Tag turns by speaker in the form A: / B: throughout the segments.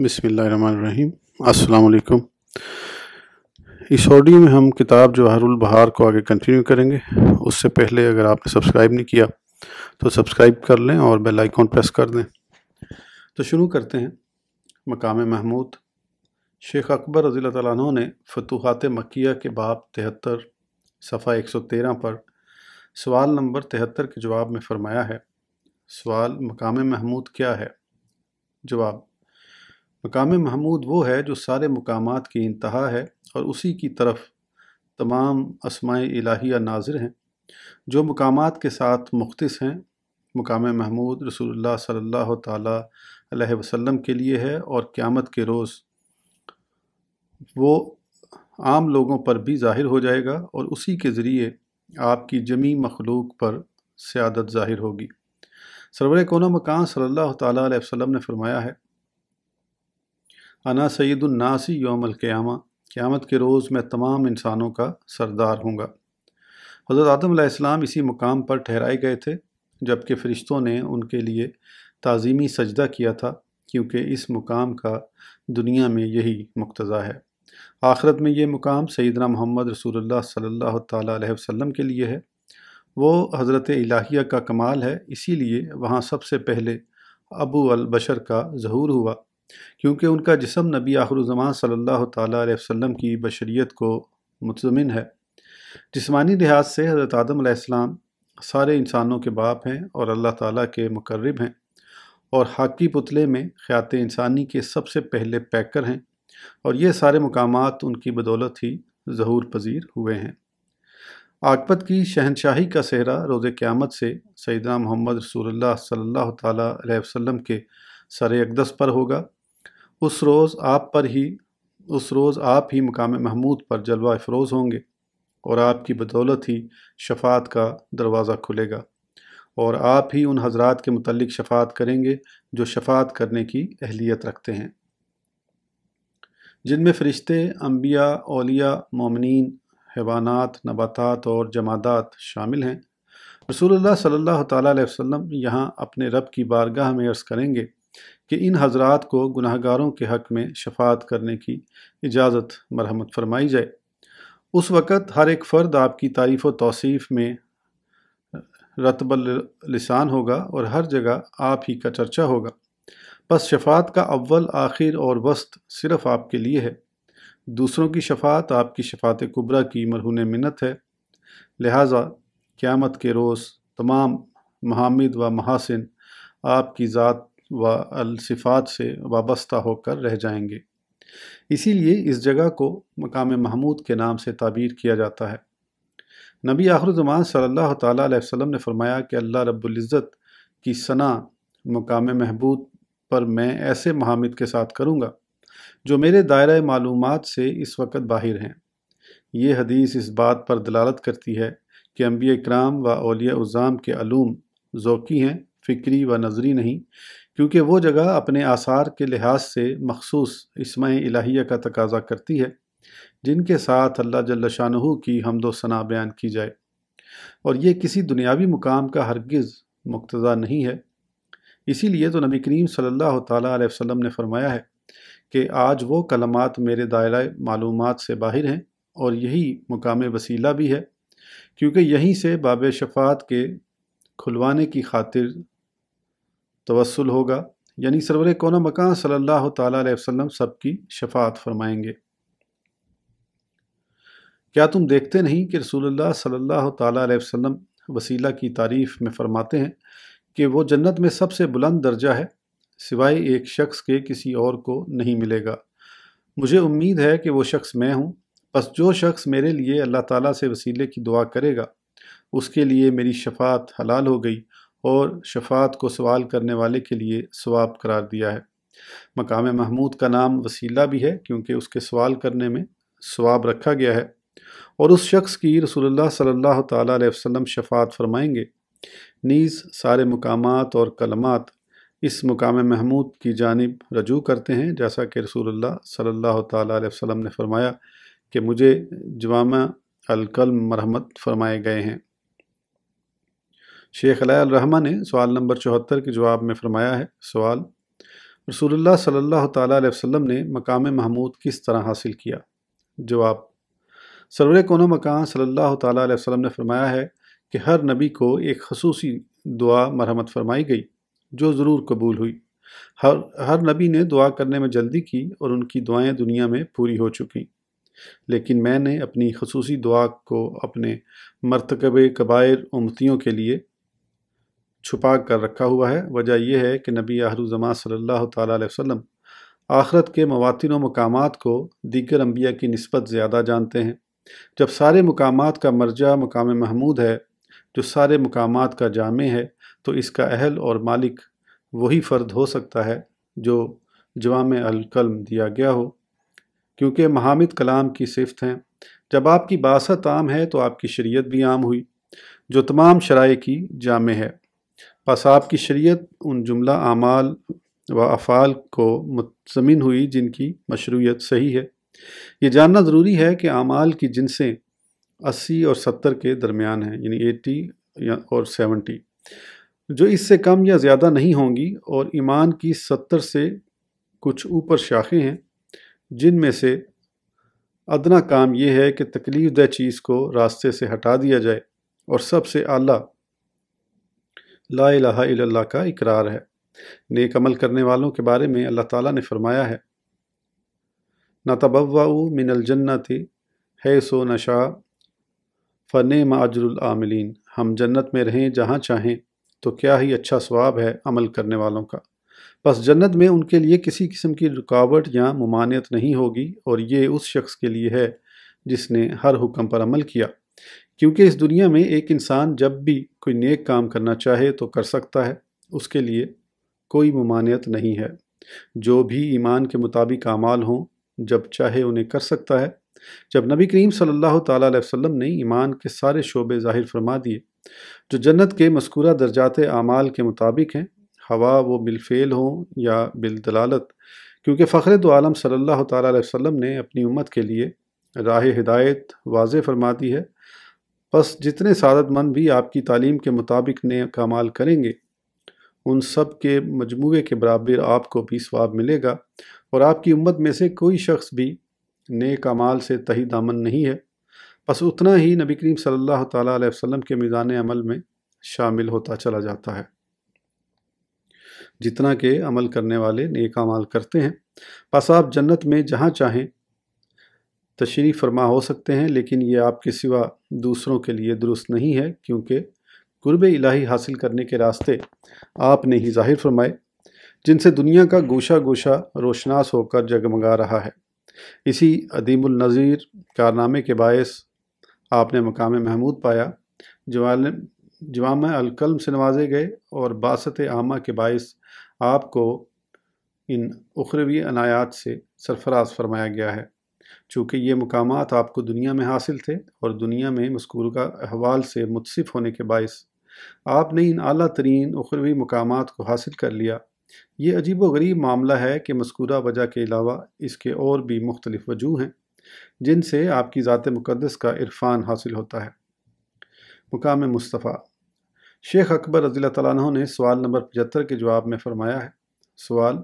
A: बिसमीम अस्सलाम इस ऑडियो में हम किताब जवाहरुल बहार को आगे कंटिन्यू करेंगे। उससे पहले अगर आपने सब्सक्राइब नहीं किया तो सब्सक्राइब कर लें और बेल आइकॉन प्रेस कर दें। तो शुरू करते हैं। मकाम महमूद। शेख अकबर रज़ी तु ने फतूहत मक्या के बाब तिहत्तर, सफ़ा 113 पर सवाल नंबर तिहत्तर के जवाब में फ़रमाया है। सवाल मकाम महमूद क्या है? जवाब मकाम महमूद वो है जो सारे मकाम की इंतहा है और उसी की तरफ़ तमाम असमाय इलाहिया नाजिर हैं। जो मकाम के साथ मुख्त हैं, मकाम महमूद रसूलुल्लाह सल्लल्लाहु अलैहि वसल्लम के लिए है और क़्यामत के रोज़ वो आम लोगों पर भी ज़ाहिर हो जाएगा और उसी के ज़रिए आपकी जमी मखलूक पर सियादत ज़ाहिर होगी। सरवर कोना मकान सल्लल्लाहु अलैहि ने फरमाया है अना सईदुलनासी योम क़यामा, क़्यामत के रोज़ मैं तमाम इंसानों का सरदार हूँगा। हज़रत आदम इसी मुकाम पर ठहराए गए थे, जबकि फ़रिश्तों ने उनके लिए ताज़ीमी सजदा किया था, क्योंकि इस मुकाम का दुनिया में यही मुक्तज़ा है। आखरत में ये मुकाम सैदना मोहम्मद रसूलुल्लाह सल्लल्लाहु अलैहि वसल्लम के लिए है। वो हज़रत इलाहिया का कमाल है, इसीलिए वहाँ सबसे पहले अबू अल बशर का ज़हूर हुआ। क्योंकि उनका जिसम नबी आखरुज़मान सल्लल्लाहु अलैहि वसल्लम की बशरीत को मुतमिन है। जिसमानी लिहाज से हज़रत आदम सारे इंसानों के बाप हैं और अल्लाह ताला के मुकर्रब हैं और हाकी पुतले में ख़्यात इंसानी के सबसे पहले पैकर हैं और ये सारे मकाम उनकी बदौलत ही जहूर पजीर हुए हैं। आकबत की शहनशाही का सहरा रोज़ क़्यामत से सैदना मोहम्मद रसूलुल्लाह सल्लल्लाहु अलैहि के सर अकदस पर होगा। उस रोज़ आप पर ही, उस रोज़ आप ही मकाम महमूद पर जलवा अफरोज़ होंगे और आपकी बदौलत ही शफात का दरवाज़ा खुलेगा। और आप ही उन हजरात के मतलब शफात करेंगे जो शफात करने की अहलियत रखते हैं। जिनमें फ़रिश्ते अम्बिया ओलिया मोमिन हैवानात, नबातात और जमादात शामिल हैं। रसूलुल्लाह सल्लल्लाहु अलैहि यहाँ अपने रब की बारगाह में अर्ज़ करेंगे कि इन हजरात को गुनाहगारों के हक़ में शफात करने की इजाज़त मरहमत फरमाई जाए। उस वक़्त हर एक फ़र्द आपकी तारीफ़ व तोसीफ़ में रतबल लिसान होगा और हर जगह आप ही का चर्चा होगा। बस शफात का अव्वल, आखिर और वस्त सिर्फ़ आपके लिए है। दूसरों की शफात आपकी शफात कुबरा की मरहून मिन्नत है। लिहाजा क़्यामत के रोज़ तमाम महामिद व महासिन आपकी ज़ात व अलसिफ़ात से वाबस्ता होकर रह जाएँगे। इसीलिए इस जगह को मकाम महमूद के नाम से ताबीर किया जाता है। नबी आखरुज़मान अलैहि वसल्लम ने फरमाया कि अल्लाह रब्बुल्ज़त की सना मकाम महबूद पर मैं ऐसे महामिद के साथ करूँगा, जो मेरे दायरा मालूम से इस वक्त बाहिर हैं। ये हदीस इस बात पर दलालत करती है कि अम्बिया कराम व अलिया उज़ाम के अलूम ज़ोकी हैं, फ़िक्री व नज़री नहीं क्योंकि वो जगह अपने आसार के लिहाज से मखसूस इसम इलाहिया का तकाजा करती है, जिनके साथ अल्लाह जल्ल शाहू की हमदो सना बयान की जाए। और ये किसी दुनियावी मुकाम का हरगिज़ मुक्तज़ा नहीं है। इसीलिए तो नबी करीम सल्लल्लाहु अलैहि ने फरमाया है कि आज वो कलमात मेरे दायरा मालूम से बाहर हैं और यही मुकाम वसीला भी है, क्योंकि यहीं से बाब शफ़ात के खुलवाने की खातिर तवसल होगा। यानी सरवर कौन मकान सल्लल्लाहु अलैहि वसल्लम सबकी शफात फरमाएँगे। क्या तुम देखते नहीं कि रसूलुल्लाह सल्लल्लाहु अलैहि वसल्लम वसीला की तारीफ़ में फ़रमाते हैं कि वो जन्नत में सबसे बुलंद दर्जा है, सिवाय एक शख्स के किसी और को नहीं मिलेगा। मुझे उम्मीद है कि वो शख्स मैं हूँ। बस जो शख्स मेरे लिए अल्लाह ताला से वसीले की दुआ करेगा, उसके लिए मेरी शफात हलाल हो गई। और शफात को सवाल करने वाले के लिए सवाब करार दिया है। मकाम महमूद का नाम वसीला भी है, क्योंकि उसके सवाल करने में सवाब रखा गया है। और उस शख्स की रसूलुल्लाह सल्ला वसल्लम शफात फरमाएँगे, नीज़ सारे मकामात और कलमात इस मुकाम महमूद की जानब रजू करते हैं। जैसा कि रसूलुल्लाह सल्लल्लाहु अलैहि ने फरमाया कि मुझे जवाम अलकल मरहमत फरमाए गए हैं। शेख रहमा ने सवाल नंबर चौहत्तर के जवाब में फरमाया है, सवाल, रसूलुल्लाह सल्लल्लाहु अलैहि वसल्लम ने मकाम महमूद किस तरह हासिल किया? जवाब सरवर कोनो मकान सल्लल्लाहु अलैहि वसल्लम ने फरमाया है कि हर नबी को एक खसूसी दुआ मरहमत फरमाई गई, जो ज़रूर कबूल हुई। हर हर नबी ने दुआ करने में जल्दी की और उनकी दुआएँ दुनिया में पूरी हो चुकी। लेकिन मैंने अपनी खसूसी दुआ को अपने मरतकब कबायर उमतियों के लिए छुपा कर रखा हुआ है। वजह यह है कि नबी आहरुजमा अलैहि वसल्लम आखरत के मवातिन मकाम को दीगर अम्बिया की नस्बत ज़्यादा जानते हैं। जब सारे मकाम का मर्जा मकाम महमूद है, जो सारे मकाम का जाम है तो इसका अहल और मालिक वही फ़र्द हो सकता है, जो जवाम अलकलम दिया गया हो। क्योंकि महामिद कलाम की सिफत हैं। जब आपकी बासत आम है तो आपकी शरीयत भी आम हुई, जो तमाम शराइ की जाम है। बस आपकी शरीयत, उन जुमला आमाल व अफ़ाल को मुतमिन हुई जिनकी मशरूत सही है। ये जानना ज़रूरी है कि आमाल की जिनसें अस्सी और सत्तर के दरमियान हैं, यानी एटी या और सेवेंटी, जो इससे कम या ज़्यादा नहीं होंगी और ईमान की सत्तर से कुछ ऊपर शाखें हैं, जिनमें से अदना काम यह है कि तकलीफ़ दह चीज़ को रास्ते से हटा दिया जाए और सबसे आला ला का इकरार है। नेक अमल करने वालों के बारे में अल्लाह ताला ने फरमाया है। न तबवाऊ मिनल जन्नति, है सो नशा फ़न माजरआमिलीन हम जन्नत में रहें जहाँ चाहें तो क्या ही अच्छा स्वाब है अमल करने वालों का। बस जन्नत में उनके लिए किसी किस्म की रुकावट या ममानियत नहीं होगी, और ये उस शख्स के लिए है जिसने हर हुक्म पर अमल किया। क्योंकि इस दुनिया में एक इंसान जब भी कोई नेक काम करना चाहे तो कर सकता है, उसके लिए कोई ममानियत नहीं है। जो भी ईमान के मुताबिक अमाल हों, जब चाहे उन्हें कर सकता है। जब नबी करीम सल्लल्लाहु अलैहि वसल्लम ने ईमान के सारे शोबे ज़ाहिर फरमा दिए, जो जन्नत के मस्कूरा दर्जात अमाल के मुताबिक हैं, हवा वो बिलफ़ेल हों या बिलदलालत, क्योंकि फ़ख्र दो आलम सल्लल्लाहु अलैहि वसल्लम ने अपनी उम्मत के लिए राह हिदायत वाज फरमा दी है बस जितने सादतमंद भी आपकी तालीम के मुताबिक ने कमाल करेंगे, उन सब के मजमू के बराबर आपको भी स्वाब मिलेगा। और आपकी उम्मत में से कोई शख्स भी नेक अमाल से तही दामन नहीं है। बस उतना ही नबी करीम सल्लल्लाहु अलैहि वसल्लम के मीज़ान अमल में शामिल होता चला जाता है। जितना के अमल करने वाले नेक अमाल करते हैं। बस आप जन्नत में जहाँ चाहें तशरी फरमा हो सकते हैं, लेकिन ये आपके सिवा दूसरों के लिए दुरुस्त नहीं है, क्योंकि कुर्ब इलाही हासिल करने के रास्ते आपने ही ज़ाहिर फरमाए, जिनसे दुनिया का गोशा गोशा रोशनास होकर जगमगा रहा है। इसी अदीमुल नज़ीर कारनामे के बायस आपने मकाम महमूद पाया जवाल जवाम अलकलम से नवाजे गए और बासत आमा के बायस आपको इन उखरवी अनायात से सरफराज फरमाया गया है। चूँकि ये मकाम आपको दुनिया में हासिल थे और दुनिया में मस्कूर का अहवाल से मुतसिफ होने के बायस आपने इन अली तरीन उखरवी मकाम को हासिल कर लिया। ये अजीब व गरीब मामला है कि मस्कूरा वजह के अलावा इसके और भी मुख्तलिफ़ वजूह हैं, जिनसे आपकी ज़ात मुक़दस का इरफान हासिल होता है। मुकाम मुस्तफ़ा। शेख अकबर रज़ी तु ने सवाल नंबर पचहत्तर के जवाब में फ़रमाया है। सवाल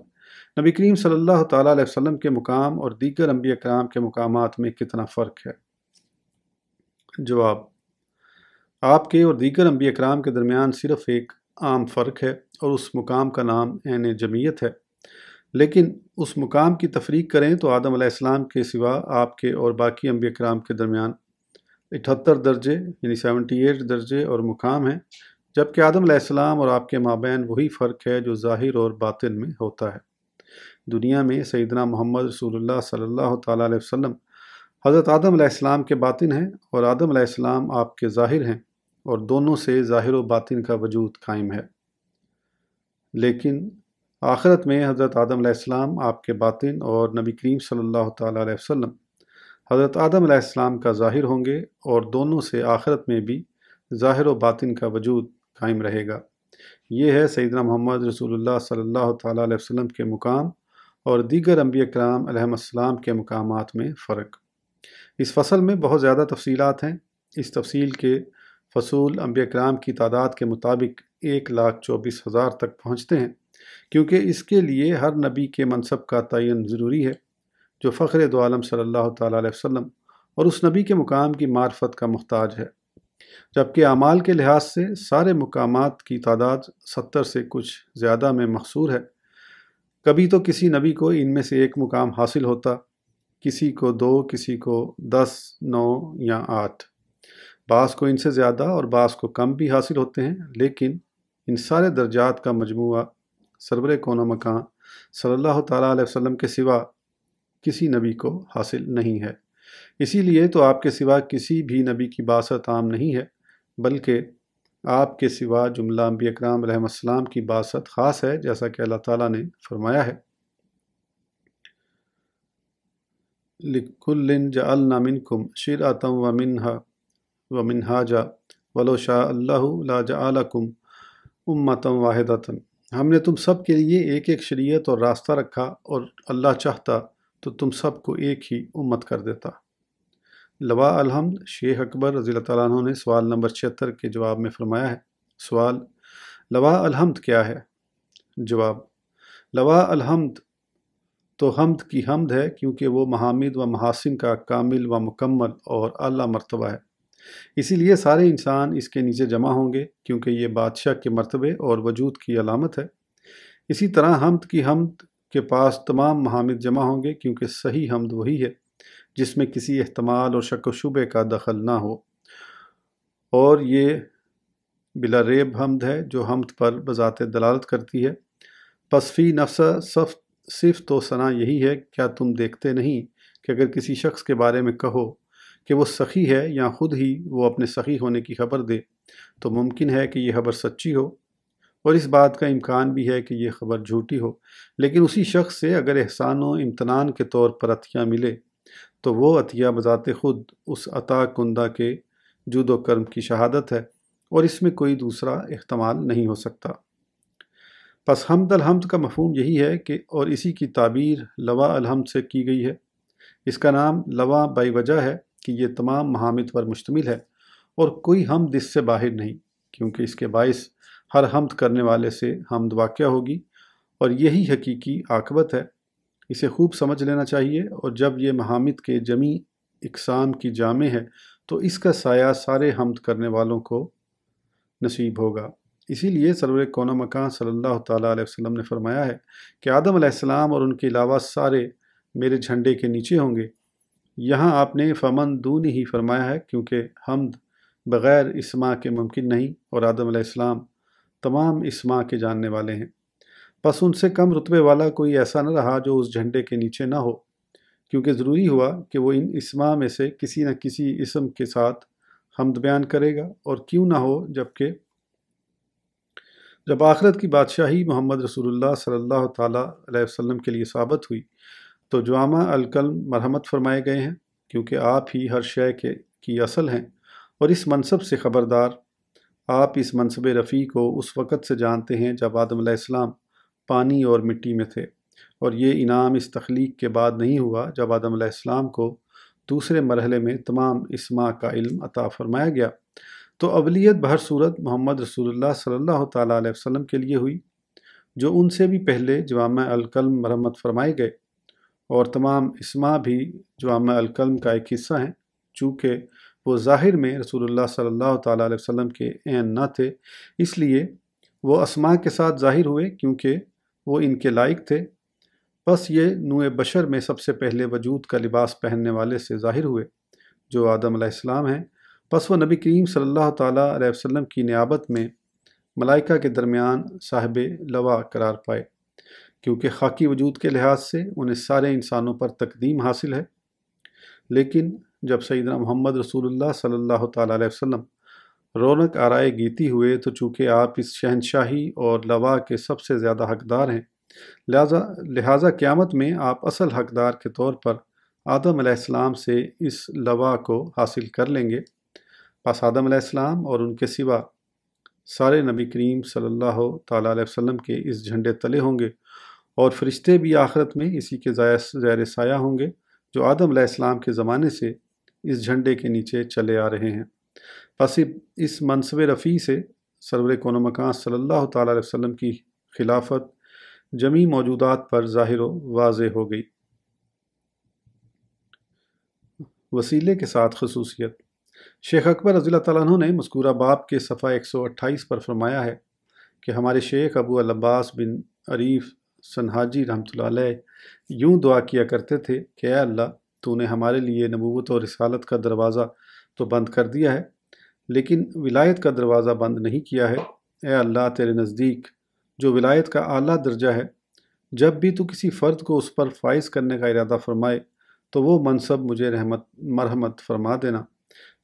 A: नबी करीम सल्लल्लाहु अलैहि वसल्लम के मुकाम और दीगर अम्बिया कराम के मुकाम में कितना फ़र्क है? जवाब, आपके और दीगर अम्बिया कराम के दरमियान सिर्फ़ एक आम फ़र्क है और उस मुकाम का नाम एन जमीयत है। लेकिन उस मुकाम की तफरीक करें तो आदम आसमाम के सिवा आपके और बाकी अम्बिया कराम के दरमियान अठहत्तर दर्जे, यानी सेवेंटी एट दर्जे और मुकाम हैं, जबकि आदम और आपके माबेन वही फ़र्क है जो ज़ाहिर और बातिन में होता है। दुनिया में सईदना मोहम्मद रसूलुल्लाह सल्लल्लाहु अलैहि वसल्लम हज़रत आदम आसमाम के बातिन हैं और आदम आसमाम आपके ज़ाहिर हैं और दोनों से ज़ाहिर व बातिन का वजूद कायम है। लेकिन आखरत में हज़रत आदम आसमाम आपके बातिन और नबी करीम सल्लल्लाहु अलैहि वसल्लम हज़रत आदम आसमाम का ज़ाहिर होंगे और दोनों से आखरत में भी ज़ाहिर व बातिन का वजूद कायम रहेगा। ये है सईदना मोहम्मद रसूलुल्लाह सल्लल्लाहु अलैहि वसल्लम के मुकाम और दीगर अम्बिया कराम के मकाम में फ़र्क। इस फ़सल में बहुत ज़्यादा तफसीलात हैं। इस तफसील के फसूल अम्बिया कराम की तादाद के मुताबिक एक लाख चौबीस हज़ार तक पहुँचते हैं, क्योंकि इसके लिए हर नबी के मनसब का तयन ज़रूरी है, जो फ़ख्र दो आलम सल्लल्लाहु अलैहि वसल्लम और उस नबी के मुकाम की मार्फत का मुहताज है। जबकि अमाल के लिहाज से सारे मकाम की तादाद सत्तर से कुछ ज़्यादा में मकसूर है कभी तो किसी नबी को इनमें से एक मुकाम हासिल होता, किसी को दो, किसी को दस, नौ या आठ। बास को इनसे ज़्यादा और बास को कम भी हासिल होते हैं, लेकिन इन सारे दर्जात का मजमू सरवर कौन मकान सल्लल्लाहु अलैहि वसल्लम के सिवा किसी नबी को हासिल नहीं है। इसीलिए तो आपके सिवा किसी भी नबी की बासत आम नहीं है, बल्कि आपके सिवा जुमला अम्बी अकराम रहमसलाम की बासत ख़ास है, जैसा कि अल्लाह ताला ने फरमाया है। लिकुल्लिन जअलना मिनकुम शिरअतम व मिनहा, व मिनहाजा, वलो शाह अल्लाह ला जअलकुम उम्मतम वाहिदतन। हमने तुम सब के लिए एक एक शरीयत और रास्ता रखा और अल्लाह चाहता तो तुम सबको एक ही उम्मत कर देता। लवा अलहमद शेख अकबर रज़ी तु ने सवाल नंबर छिहत्तर के जवाब में फरमाया है। सवाल, लवा अलहमद क्या है? जवाब, लवा अलहमद तो हमद की हमद है क्योंकि वो महामिद व महासिन का कामिल व मुकम्मल और अला मरतबा है। इसीलिए सारे इंसान इसके नीचे जमा होंगे क्योंकि ये बादशाह के मरतबे और वजूद की अलामत है। इसी तरह हमद की हमद के पास तमाम महामिद जमा होंगे क्योंकि सही हमद वही है। जिसमें किसी अहतमाल और शक शुबे का दखल ना हो। और ये बिला रेब हमद है, जो हमद पर बज़ात दलालत करती है। पसफ़ी नफ्स सफ सिर्फ़ तो सना यही है, क्या तुम देखते नहीं कि अगर किसी शख्स के बारे में कहो कि वो सखी है या ख़ुद ही वो अपने सखी होने की खबर दे तो मुमकिन है कि यह खबर सच्ची हो। और इस बात का इम्कान भी है कि यह खबर झूठी हो। लेकिन उसी शख्स से अगर एहसान व इम्तनान के तौर पर अतिया मिले तो वो अतिया बजात ख़ुद उस अता कुंदा के जुदो कर्म की शहादत है और इसमें कोई दूसरा अहतमाल नहीं हो सकता। बस हमद अलहमद का मफहम यही है कि, और इसी की ताबीर लवा अलहमद से की गई है। इसका नाम लवा बाई वजह है कि ये तमाम महामिद पर मुश्तमिल है और कोई हमद इससे बाहर नहीं, क्योंकि इसके बायस हर हमद करने वाले से हमद वाक़ होगी और यही हकीकी आकबत है इसे खूब समझ लेना चाहिए और जब ये महामिद के जमी इकसाम की जामे है तो इसका साया सारे हमद करने वालों को नसीब होगा। इसीलिए सरवर कौन मकान सल्लल्लाहु अलैहि वसल्लम ने फरमाया है कि आदम सलाम और उनके अलावा सारे मेरे झंडे के नीचे होंगे। यहाँ आपने फमन दून ही फरमाया है, क्योंकि हमद बग़ैर इसमा के मुमकिन नहीं और आदम सलाम तमाम इसमा के जानने वाले हैं। बस उनसे कम रुतबे वाला कोई ऐसा न रहा जो उस झंडे के नीचे ना हो, क्योंकि ज़रूरी हुआ कि वो इन इसमा में से किसी न किसी इसम के साथ हमद बयान करेगा और क्यों ना हो जबकि, जब आखरत की बादशाही मोहम्मद रसूलुल्लाह सल्लल्लाहु अलैहि वसल्लम के लिए साबित हुई तो जामा अलकल मरहमत फरमाए गए हैं, क्योंकि आप ही हर शय के, की असल हैं और इस मनसब से ख़बरदार, आप इस मनसब रफ़ी को उस वक़्त से जानते हैं जब आदम इस्लाम पानी और मिट्टी में थे। और ये इनाम इस तख्लीक के बाद नहीं हुआ जब आदम इस्लाम को दूसरे मरहले में तमाम इसमा का इल्म अता फरमाया गया। तो अवलियत बहर सूरत मोहम्मद रसूलुल्लाह सल्लल्लाहु अलैहि वसल्लम के लिए हुई, जो उनसे भी पहले जवाम अलकलम मरम्मत फरमाए गए। और तमाम इसमा भी जवाम अलकलम का एक हिस्सा हैं, चूँकि वो ज़ाहिर में रसूलुल्लाह सल्लल्लाहु अलैहि वसल्लम के एन न थे, इसलिए वो असमा के साथ ज़ाहिर हुए, क्योंकि वो इनके लायक थे। बस ये नुए बशर में सबसे पहले वजूद का लिबास पहनने वाले से ज़ाहिर हुए, जो आदम इस्लाम हैं। बस वो नबी करीम सल्लल्लाहु अलैहि वसल्लम की नियाबत में मलाइका के दरमियान साहिब लवा करार पाए, क्योंकि खाकी वजूद के लिहाज से उन्हें सारे इंसानों पर तकदीम हासिल है। लेकिन जब सईदना मोहम्मद रसूलुल्लाह सल्लल्लाहु अलैहि वसल्लम रौनक आराए गीती हुए तो चूँकि आप इस शहनशाही और लवा के सबसे ज़्यादा हकदार हैं, लिहाजा लिहाजा क़्यामत में आप असल हकदार के तौर पर आदम इस्लाम से इस लवा को हासिल कर लेंगे। बस आदम इस्लाम और उनके सिवा सारे नबी करीम सल्लल्लाहु अलैहि वसल्लम के इस झंडे तले होंगे और फरिश्ते भी आखरत में इसी के ज़ैर साया होंगे, जो आदम इस्लाम के ज़माने से इस झंडे के नीचे चले आ रहे हैं। बस इस मनसब रफ़ी से सरवर कौन मकान सल्लल्लाहु अलैहि की खिलाफत जमी मौजूदात पर ज़ाहिर वाज हो गई। वसीले के साथ खसूसियत। शेख अकबर रज़ी तु ने मस्कूरा बाप के सफ़ा 128 पर फरमाया है कि हमारे शेख अबू अब्बास बिन अरीफ सन्हाजी रहमत यूँ दुआ किया करते थे कि अल्लाह, तूने हमारे लिए नबूत और रसालत का दरवाज़ा तो बंद कर दिया है। लेकिन विलायत का दरवाज़ा बंद नहीं किया है। ए अल्लाह, तेरे नज़दीक, जो विलायत का आला दर्जा है, जब भी तू किसी फ़र्द को उस पर फाइज करने का इरादा फरमाए तो वो मनसब मुझे रहमत, मरहमत फरमा देना।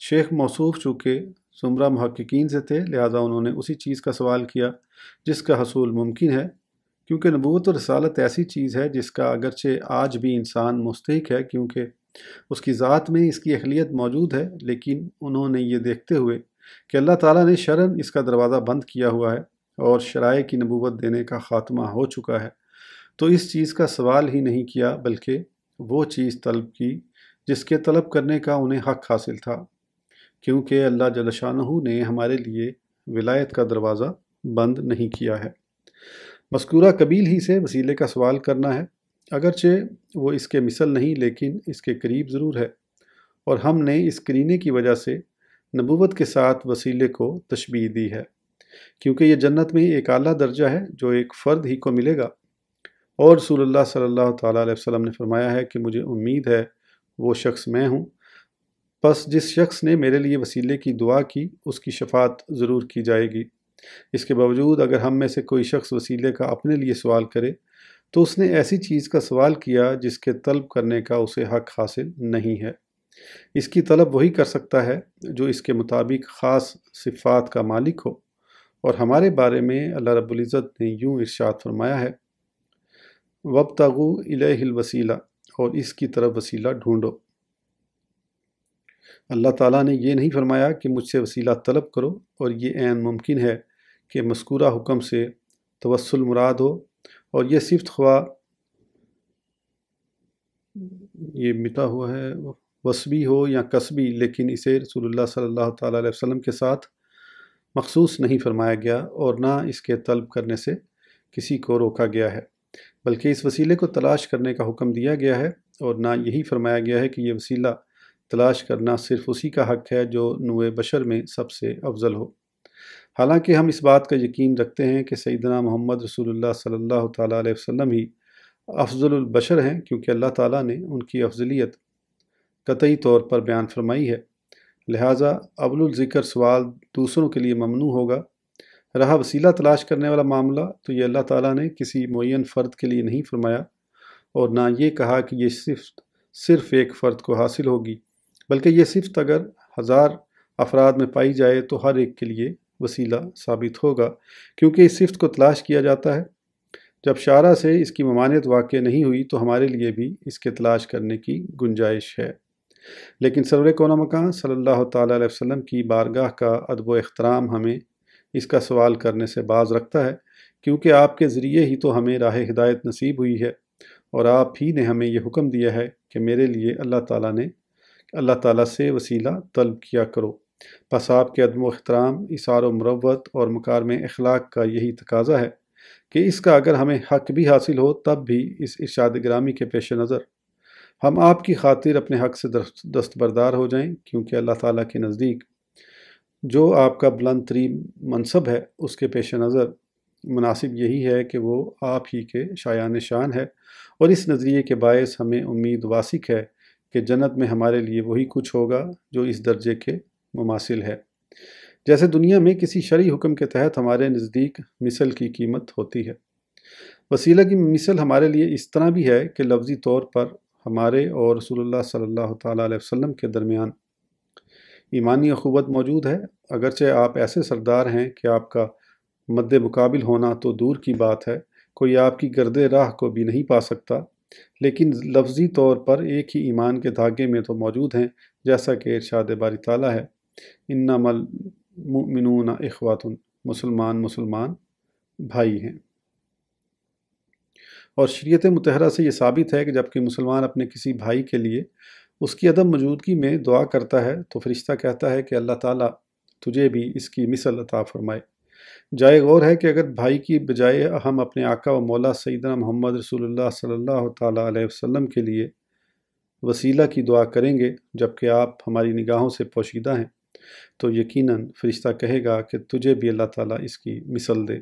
A: शेख मौसूफ चूँकि सुमरा महक्कीन से थे, लिहाजा उन्होंने उसी चीज़ का सवाल किया, जिसका हसूल मुमकिन है, क्योंकि नबूत और रसालत ऐसी चीज़ है जिसका अगरचे आज भी इंसान मुस्तक है, क्योंकि उसकी ज़ात में इसकी अहलियत मौजूद है, लेकिन उन्होंने ये देखते हुए कि अल्लाह ताला ने शरण इसका दरवाज़ा बंद किया हुआ है और शराय की नबूवत देने का ख़ात्मा हो चुका है। तो इस चीज़ का सवाल ही नहीं किया, बल्कि वो चीज़ तलब की, जिसके तलब करने का उन्हें हक हासिल था, क्योंकि अल्लाह जलशानहू ने हमारे लिए विलायत का दरवाज़ा बंद नहीं किया है। मस्कूरा कबील ही से वसीले का सवाल करना है। अगरचे वो इसके मिसल नहीं, लेकिन इसके करीब ज़रूर है। और हमने इस करीने की वजह से नबूवत के साथ वसीले को तशबी दी है, क्योंकि ये जन्नत में एक आला दर्जा है जो एक फ़र्द ही को मिलेगा। और रसूलुल्लाह सल्लल्लाहु अलैहि वसल्लम ने फरमाया है कि मुझे उम्मीद है वो शख्स मैं हूँ। बस जिस शख्स ने मेरे लिए वसीले की दुआ की, उसकी शफात ज़रूर की जाएगी। इसके बावजूद अगर हम में से कोई शख्स वसीले का अपने लिए सवाल करे तो उसने ऐसी चीज़ का सवाल किया जिसके तलब करने का उसे हक हासिल नहीं है। इसकी तलब वही कर सकता है जो इसके मुताबिक ख़ास सिफ़ात का मालिक हो। और हमारे बारे में अल्लाह रब्ज़त ने यूँ इरशाद फरमाया है वब तगु वसीला और इसकी तरफ़ वसीला ढूंढो। अल्लाह ताला ने यह नहीं फरमाया कि मुझसे वसीला तलब करो और ये ऐन मुमकिन है कि मस्कूरा हुक्म से तवसल मुराद हो और ये सिफ्त ख्वा ये मिटा हुआ है वसबी हो या कसबी, लेकिन इसे रसूलुल्लाह सल्लल्लाहु अलैहि वसल्लम के साथ मखसूस नहीं फरमाया गया और ना इसके तलब करने से किसी को रोका गया है, बल्कि इस वसीले को तलाश करने का हुक्म दिया गया है और ना यही फरमाया गया है कि यह वसीला तलाश करना सिर्फ़ उसी का हक है जो नुए बशर में सबसे अफजल हो। हालाँकि हम इस बात का यकीन रखते हैं कि सईदना मोहम्मद रसूलुल्लाह सल्लल्लाहु अलैहि वसल्लम ही अफजलबशर हैं, क्योंकि अल्लाह ताला ने उनकी अफजलियत कतई तौर पर बयान फरमाई है। लिहाजा अवलुल्ज़िक्र सवाल दूसरों के लिए ममनू होगा। रहा वसीला तलाश करने वाला मामला तो ये अल्लाह ताला ने किसी मुन फ़र्द के लिए नहीं फरमाया, और ना ये कहा कि ये सिर्फ़ सिर्फ़ एक फ़र्द को हासिल होगी, बल्कि ये सिफ्त अगर हज़ार अफराद में पाई जाए तो हर एक के लिए वसीला साबित होगा, क्योंकि इस सिफ्त को तलाश किया जाता है। जब शारा से इसकी ममानियत वाक़ नहीं हुई तो हमारे लिए भी इसके तलाश करने की गुंजाइश है। लेकिन सरवर कौन मकान अलैहि वसल्लम की बारगाह का अदब एहतराम हमें इसका सवाल करने से बाज रखता है, क्योंकि आपके ज़रिए ही तो हमें राह हिदायत नसीब हुई है, और आप ही ने हमें यह हुक्म दिया है कि मेरे लिए अल्लाह ताला ने, अल्लाह ताला से वसीला तलब किया करो। बस आपके अदम अहतराम इसार मरवत और मकार में अखलाक का यही तकाजा है कि इसका अगर हमें हक भी हासिल हो, तब भी इस इर्शाद ग्रामी के पेश नज़र। हम आपकी खातिर अपने हक से दस्तबरदार हो जाएँ, क्योंकि अल्लाह ताला के नज़दीक जो आपका बुलंद तरीन मनसब है, उसके पेश नज़र। मुनासिब यही है कि वो आप ही के शायान शान है और इस नज़रिए के बायस हमें उम्मीद वासिक है कि जन्नत में हमारे लिए वही कुछ होगा जो इस दर्जे के मुमासिल है। जैसे दुनिया में किसी शरी हुक्म के तहत हमारे नज़दीक मिसल की कीमत होती है। वसीला की मिसल हमारे लिए इस तरह भी है कि लफ्ज़ी तौर पर हमारे और सल्लल्लाहु अलैहि वसल्लम के दरमियान ईमानी अखुवत मौजूद है। अगरचे आप ऐसे सरदार हैं कि आपका मद्द मुकाबिल होना तो दूर की बात है। कोई आपकी गर्द राह को भी नहीं पा सकता। लेकिन लफ्ज़ी तौर पर एक ही ईमान के धागे में तो मौजूद हैं, जैसा कि इरशाद बारी ताला है। इन्नमल मिनून मुसलमान मुसलमान भाई हैं। और शरीत मतहरा से ये साबित है कि जबकि मुसलमान अपने किसी भाई के लिए उसकी अदम मौजूदगी में दुआ करता है तो फरिश्ता कहता है कि अल्लाह ताला तुझे भी इसकी मिसल अता फरमाए। जाए गौर है कि अगर भाई की बजाय हम अपने आका व मौला सईदना मोहम्मद रसूलुल्लाह सल्लल्लाहु अलैहि वसल्लम के लिए वसीला की दुआ करेंगे, जबकि आप हमारी निगाहों से पोशीदा हैं। तो यकीनन फरिश्ता कहेगा कि तुझे भी अल्लाह ताला इसकी मिसल दे।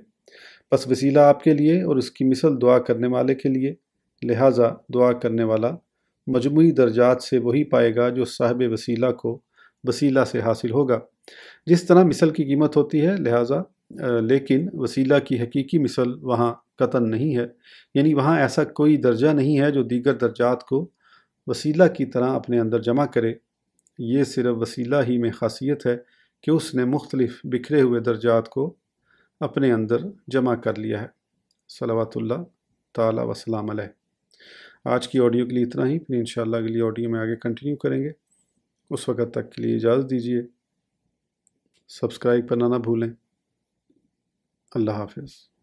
A: बस वसीला आपके लिए और उसकी मिसल दुआ करने वाले के लिए, लिहाजा दुआ करने वाला मजमू दर्जात से वही पाएगा जो साहब वसीला को वसीला से हासिल होगा। जिस तरह मिसल की कीमत होती है, लिहाजा लेकिन वसीला की हकीकी मिसल वहाँ कतन नहीं है। यानी वहाँ ऐसा कोई दर्जा नहीं है जो दीगर दर्जात को वसीला की तरह अपने अंदर जमा करे। ये सिर्फ़ वसीला ही में खासियत है कि उसने मुख्तलिफ़ बिखरे हुए दर्जात को अपने अंदर जमा कर लिया है। सलावतुल्ला ताला वसलाम आज की ऑडियो के लिए इतना ही, फिर इन अगली ऑडियो में आगे कंटिन्यू करेंगे। उस वक़्त तक के लिए इजाज़त दीजिए। सब्सक्राइब करना ना भूलें। अल्लाह हाफिज़।